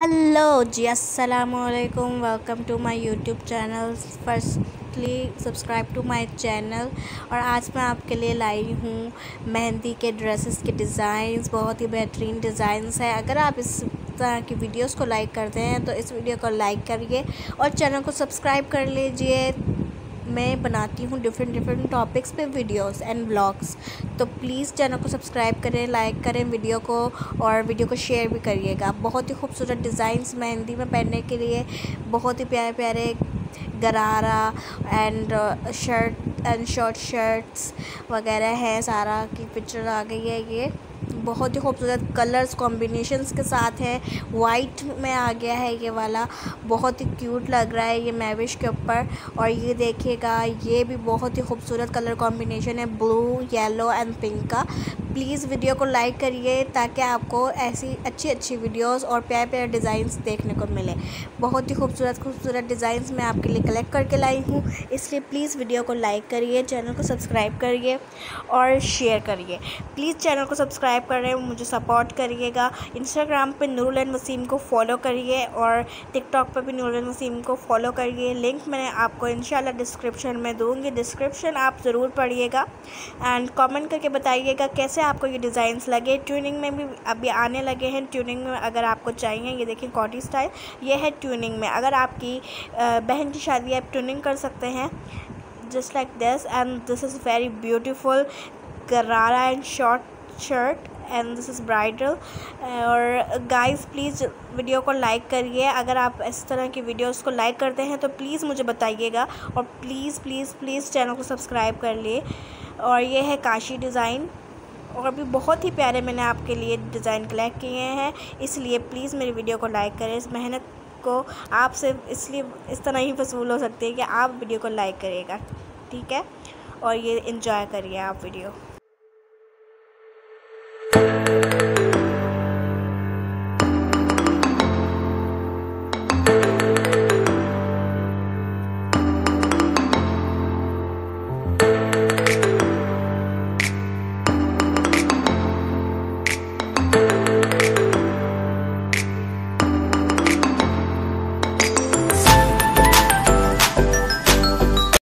Hello जी अस्सलाम वालेकुम welcome to my YouTube channel firstly subscribe to my channel और आज मैं आपके लिए लाई हूँ मेहंदी के ड्रेसेस के डिज़ाइंस बहुत ही बेहतरीन डिज़ाइंस है। अगर आप इस तरह की वीडियोस को लाइक करते हैं तो इस वीडियो को लाइक करिए और चैनल को सब्सक्राइब कर लीजिए। मैं बनाती हूँ डिफरेंट डिफरेंट टॉपिक्स पे वीडियोस एंड ब्लॉग्स तो प्लीज़ चैनल को सब्सक्राइब करें लाइक करें वीडियो को और वीडियो को शेयर भी करिएगा। बहुत ही खूबसूरत डिज़ाइंस मेहंदी में पहनने के लिए। बहुत ही प्यारे प्यारे gharara and shirt and short shirts वगैरह है। सारा की पिक्चर आ गई है ये। बहुत ही खूबसूरत कलर्स कॉम्बिनेशंस के साथ है। वाइट में आ गया है ये वाला। बहुत ही क्यूट लग रहा है ये मैविश के ऊपर। और ये देखिएगा, ये भी बहुत ही खूबसूरत कलर कॉम्बिनेशन है ब्लू येलो एंड पिंक का। प्लीज़ वीडियो को लाइक करिए ताकि आपको ऐसी अच्छी अच्छी वीडियोस और प्यारे प्यारे डिज़ाइंस देखने को मिले। बहुत ही खूबसूरत खूबसूरत डिज़ाइंस मैं आपके लिए कलेक्ट करके लाई हूँ। इसलिए प्लीज़ वीडियो को लाइक करिए चैनल को सब्सक्राइब करिए और शेयर करिए। प्लीज़ चैनल को सब्सक्राइब करें मुझे सपोर्ट करिएगा। इंस्टाग्राम पर नूरन वसीम को फॉलो करिए और टिकटॉक पर भी नूरन वसीम को फॉलो करिए। लिंक मैंने आपको इन डिस्क्रिप्शन में दूँगी। डिस्क्रिप्शन आप ज़रूर पढ़िएगा एंड कॉमेंट करके बताइएगा कैसे आपको ये डिज़ाइंस लगे। ट्यूनिंग में भी अभी आने लगे हैं। ट्यूनिंग में अगर आपको चाहिए, ये देखिए कॉटी स्टाइल ये है ट्यूनिंग में। अगर आपकी बहन की शादी आप ट्यूनिंग कर सकते हैं। Just like this and this is very beautiful gharara and short shirt and this is bridal और गाइस प्लीज़ वीडियो को लाइक करिए। अगर आप इस तरह की वीडियोस को लाइक करते हैं तो प्लीज़ मुझे बताइएगा और प्लीज़ प्लीज़ प्लीज़ चैनल को सब्सक्राइब कर लिए। और ये है काशी डिज़ाइन और भी बहुत ही प्यारे मैंने आपके लिए डिज़ाइन कलेक्ट किए हैं। इसलिए प्लीज़ मेरी वीडियो को लाइक करें। इस मेहनत को आप आपसे इसलिए, इस तरह ही वसूल हो सकती है कि आप वीडियो को लाइक करिएगा। ठीक है? और ये इन्जॉय करिए आप वीडियो Thank you.